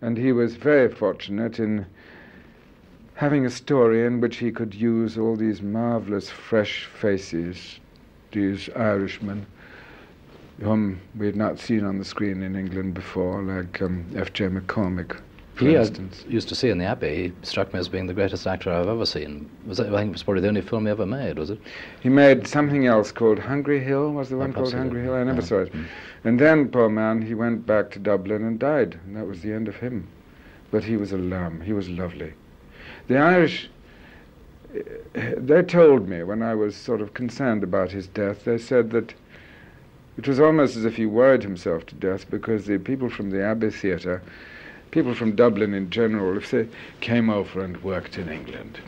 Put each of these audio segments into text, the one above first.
And he was very fortunate in having a story in which he could use all these marvelous fresh faces, these Irishmen whom we had not seen on the screen in England before, like um, F.J. McCormick, he instance. Used to see in the Abbey, he struck me as being the greatest actor I've ever seen. Was that, I think it was probably the only film he ever made, was it? He made something else called Hungry Hill, was the one called. Hungry Hill? I never Yeah. saw it. Mm. And then, poor man, he went back to Dublin and died, and that was the end of him. But he was a lamb, he was lovely. The Irish, eh, they told me when I was sort of concerned about his death, they said that it was almost as if he worried himself to death because the people from the Abbey Theatre, people from Dublin in general, if they came over and worked in England,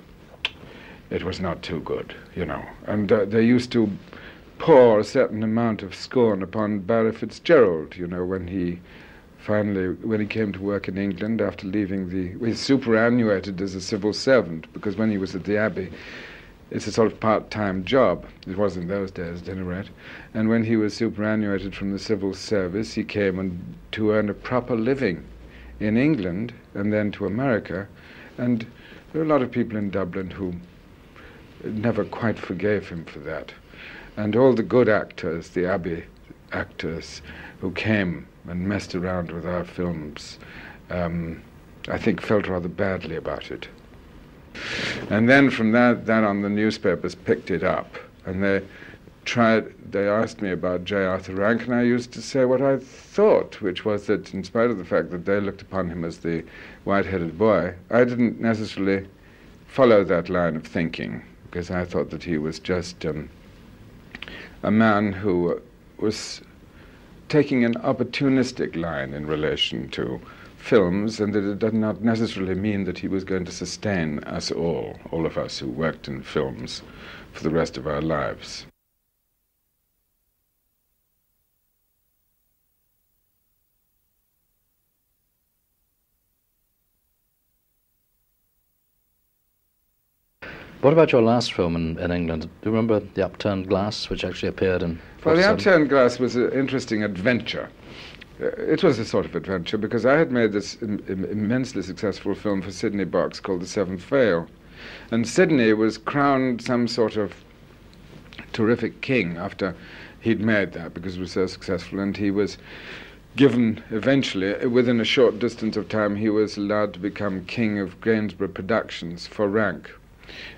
it was not too good, you know. And uh, they used to pour a certain amount of scorn upon Barry Fitzgerald, you know, when he finally, when he came to work in England after leaving the, well, he's superannuated as a civil servant because when he was at the Abbey, it's a sort of part-time job. It was in those days, at any rate. And when he was superannuated from the civil service, he came and to earn a proper living in England and then to America. And there were a lot of people in Dublin who never quite forgave him for that. And all the good actors, the Abbey actors, who came and messed around with our films, um, I think felt rather badly about it. And then from that, that on, the newspapers picked it up, and they tried. They asked me about J. Arthur Rank, and I used to say what I thought, which was that, in spite of the fact that they looked upon him as the white-headed boy, I didn't necessarily follow that line of thinking because I thought that he was just um, a man who was taking an opportunistic line in relation to films, and that it did not necessarily mean that he was going to sustain us all, all of us who worked in films, for the rest of our lives. What about your last film in, in England? Do you remember The Upturned Glass, which actually appeared in. Well, The 47? Upturned Glass was an interesting adventure. Uh, it was a sort of adventure because I had made this Im- Im- immensely successful film for Sydney Box called The Seventh Veil. And Sydney was crowned some sort of terrific king after he'd made that because it was so successful. And he was given eventually, uh, within a short distance of time, he was allowed to become king of Gainsborough Productions for rank.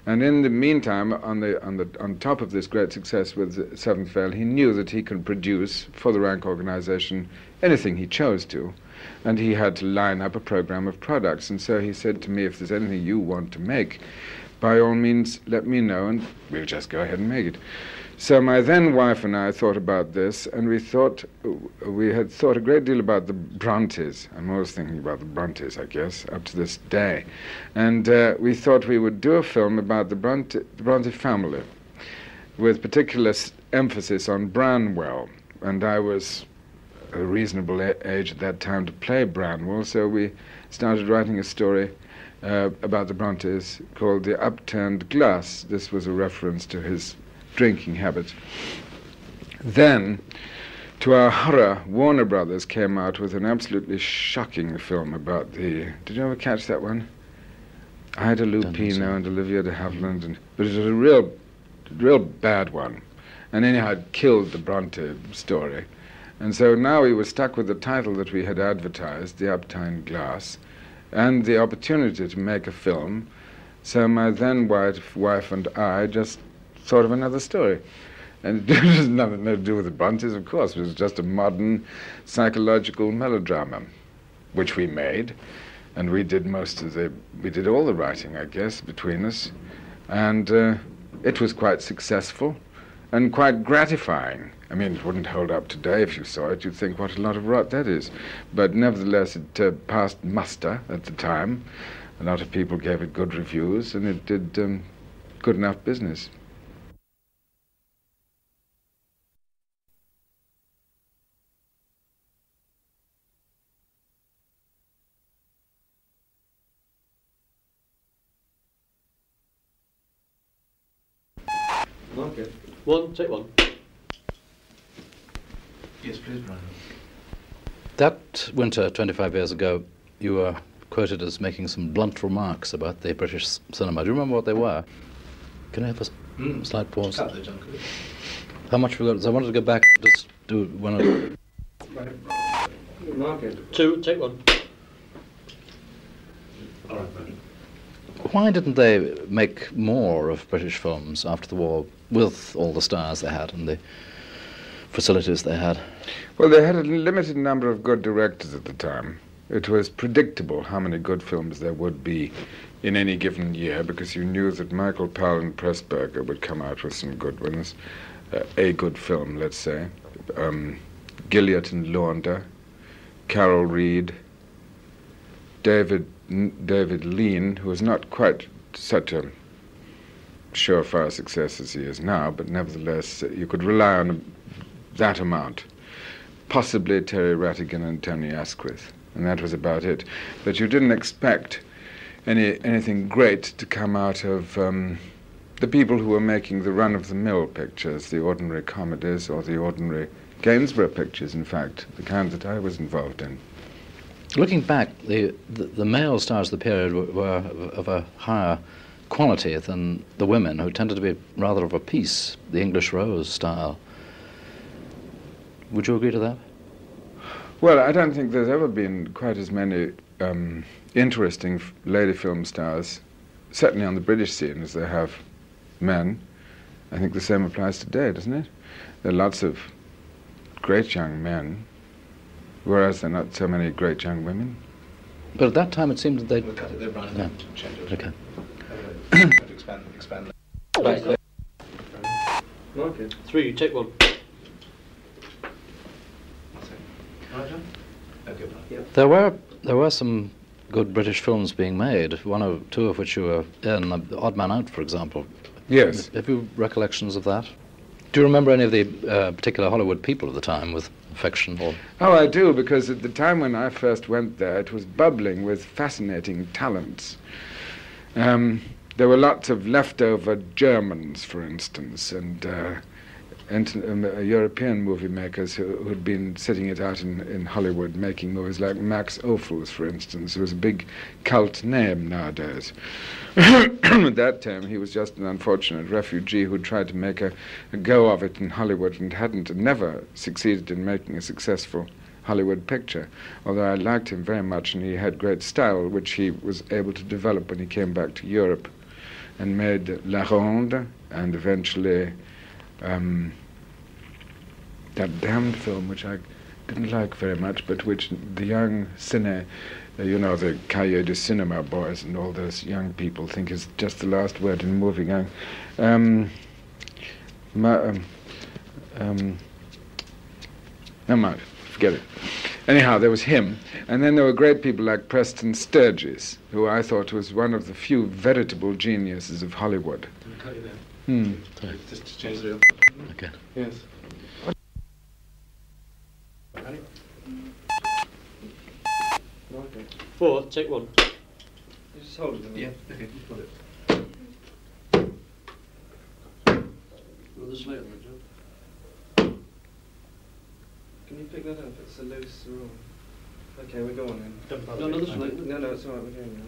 And in the meantime, on the on the on top of this great success with Seventh Veil, he knew that he could produce for the rank organization anything he chose to, and he had to line up a program of products. And so he said to me, "If there's anything you want to make, by all means, let me know, and we'll just go ahead and make it." So my then wife and I thought about this, and we thought we had thought a great deal about the Brontes. I'm always thinking about the Brontes, I guess, up to this day. And uh, we thought we would do a film about the Bronte, the Bronte family, with particular emphasis on Branwell. And I was a reasonable age at that time to play Branwell, so we started writing a story uh, about the Brontes called The Upturned Glass. This was a reference to his drinking habits. Then, to our horror, Warner Brothers came out with an absolutely shocking film about the. Did you ever catch that one? Ida. Lupino and Olivia de Havilland, and but it was a real, real bad one, and anyhow it killed the Bronte story, and so now we were stuck with the title that we had advertised, The Upturned Glass, and the opportunity to make a film. So my then wife, wife and I just thought of another story. And it has nothing to do with the Brontes, of course. It was just a modern psychological melodrama, which we made. And we did most of the, we did all the writing, I guess, between us. And uh, it was quite successful and quite gratifying. I mean, it wouldn't hold up today if you saw it. You'd think, what a lot of rot that is. But nevertheless, it uh, passed muster at the time. A lot of people gave it good reviews, and it did um, good enough business. Okay. One, take one. Yes, please, Brian. That winter, 25 years ago, you were quoted as making some blunt remarks about the British cinema. Do you remember what they were? Can I have a mm. slight pause? How much we got? I wanted to go back just do one of. Two, take one. Why didn't they make more of British films after the war with all the stars they had and the facilities they had? Well, they had a limited number of good directors at the time. It was predictable how many good films there would be in any given year because you knew that Michael Powell and Pressburger would come out with some good ones. Uh, a good film, let's say. Um, Gilliat and Launder, Carol Reed, David David Lean, who was not quite such a surefire success as he is now, but nevertheless you could rely on that amount. Possibly Terry Rattigan and Tony Asquith and that was about it. But you didn't expect any anything great to come out of um, the people who were making the run-of-the-mill pictures, the ordinary comedies or the ordinary Gainsborough pictures, in fact, the kind that I was involved in. Looking back, the, the, the male stars of the period were, were of a higher quality than the women, who tended to be rather of a piece, the English rose style. Would you agree to that? Well, I don't think there's ever been quite as many um, interesting lady film stars, certainly on the British scene, as there have men. I think the same applies today, doesn't it? There are lots of great young men, whereas there are not so many great young women. But at that time, it seemed that they. We'll cut it. They're running yeah. change it. Okay. Expand, expand. Right. Okay. Three. Take one. There were there were some good British films being made. One or two of which you were in, Odd Man Out, for example. Yes. Have you recollections of that? Do you remember any of the uh, particular Hollywood people of the time with affection or? Oh, I do, because at the time when I first went there, it was bubbling with fascinating talents. Um, there were lots of leftover Germans, for instance, and uh, Um, uh, European movie makers who, had been sitting it out in, in Hollywood making movies, like Max Ophuls, for instance, who was a big cult name nowadays. At that time, he was just an unfortunate refugee who tried to make a, a go of it in Hollywood and hadn't and never succeeded in making a successful Hollywood picture. Although I liked him very much and he had great style, which he was able to develop when he came back to Europe and made La Ronde and eventually. Um, that damned film, which I didn't like very much, but which the young cine, uh, you know, the Cahiers du Cinema boys and all those young people think is just the last word in movie going. Um, ma, um, um, never mind, forget it. Anyhow, there was him, and then there were great people like Preston Sturges, who I thought was one of the few veritable geniuses of Hollywood. Hmm. Just change the Okay. Yes. Four, take one. Just hold it. Yeah, okay, hold it. Well, this later, Can you pick that up? It's a loose roll. Okay, we go on then. Don't bother. No, no, this is. No, no, it's alright, we're going now.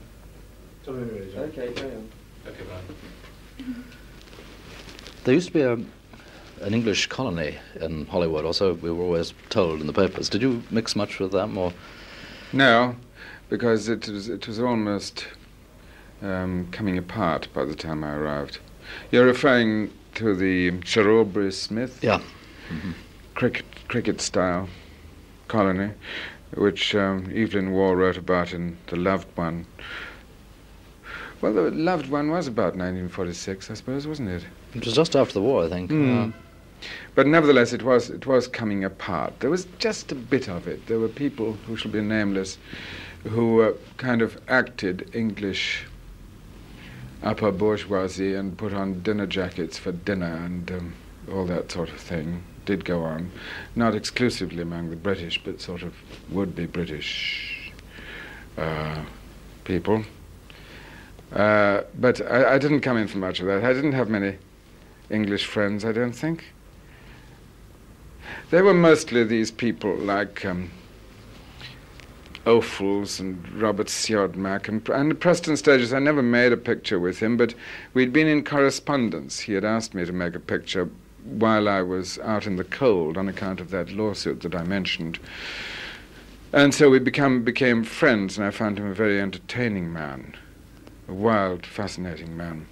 Tell me where Okay, carry on. Okay, Brian. There used to be a, an English colony in Hollywood, also, we were always told in the papers. Did you mix much with them, or...? No, because it was, it was almost um, coming apart by the time I arrived. You're referring to the C. Aubrey Smith? Yeah. Mm-hmm. Cricket, cricket style colony, which um, Evelyn Waugh wrote about in The Loved One. Well, The Loved One was about 1946, I suppose, wasn't it? It was just after the war, I think. Mm. Uh, but nevertheless, it was, it was coming apart. There was just a bit of it. There were people who shall be nameless who uh, kind of acted English upper bourgeoisie and put on dinner jackets for dinner and um, all that sort of thing did go on. Not exclusively among the British, but sort of would be British uh, people. Uh, but I, I, didn't come in for much of that. I didn't have many English friends, I don't think. They were mostly these people like. Um, Ophuls and Robert Siodmak and, and Preston Sturges. I never made a picture with him, but we'd been in correspondence. He had asked me to make a picture while I was out in the cold on account of that lawsuit that I mentioned. And so we become, became friends, and I found him a very entertaining man, a wild, fascinating man.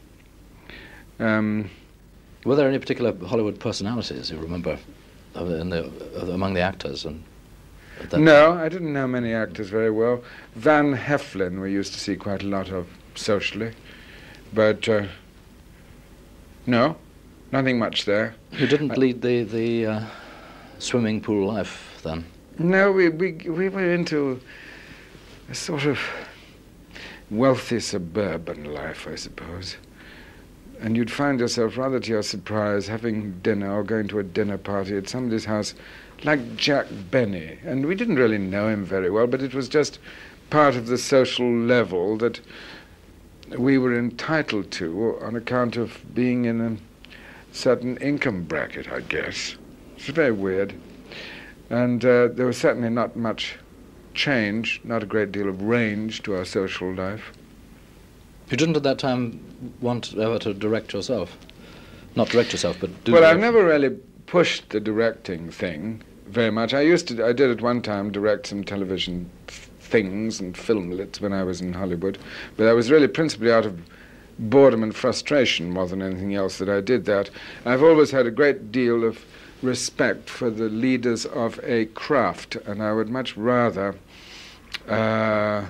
Um, Were there any particular Hollywood personalities you remember the, in the, among the actors? And no, I didn't know many actors very well. Van Heflin we used to see quite a lot of socially, but uh, no, nothing much there. You didn't I- lead the the uh, swimming pool life then. No, we, we, we were into a sort of wealthy suburban life, I suppose. And you'd find yourself, rather to your surprise, having dinner or going to a dinner party at somebody's house like Jack Benny. And we didn't really know him very well, but it was just part of the social level that we were entitled to on account of being in a certain income bracket, I guess. It's very weird. And uh, there was certainly not much change, not a great deal of range to our social life. You didn't at that time want ever to direct yourself, not direct yourself, but do. well, I've never really pushed the directing thing very much. I used to, I did at one time direct some television things and filmlets when I was in Hollywood, but I was really principally out of boredom and frustration more than anything else that I did that. I've always had a great deal of respect for the leaders of a craft, and I would much rather uh,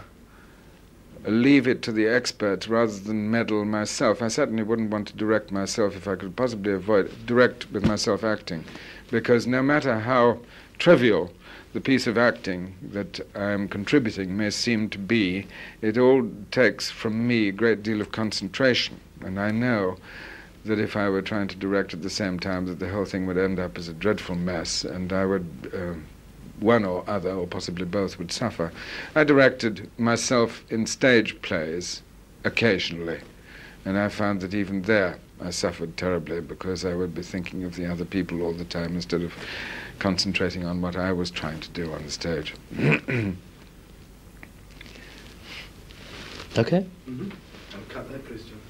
leave it to the experts rather than meddle myself. I certainly wouldn't want to direct myself if I could possibly avoid direct with myself acting, because no matter how trivial the piece of acting that I'm contributing may seem to be, it all takes from me a great deal of concentration, and I know that if I were trying to direct at the same time, that the whole thing would end up as a dreadful mess, and I would, uh, one or other, or possibly both, would suffer. I directed myself in stage plays occasionally, and I found that even there I suffered terribly because I would be thinking of the other people all the time instead of concentrating on what I was trying to do on the stage. Okay. Mm-hmm. I'll cut that, please, John.